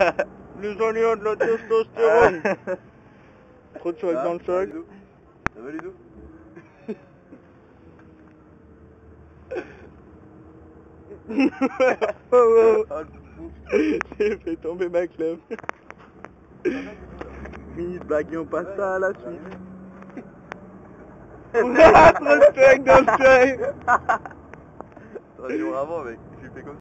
Les aléas de la testostérone. Trop de choc ah, dans le choc. Ça va Ludo oh, oh. oh. Ah, j'ai fait tomber ma clé. Minute bague et on passe ça à la suite. Trop de choc dans le choc. Ça dû mec, j'ai fait comme ça.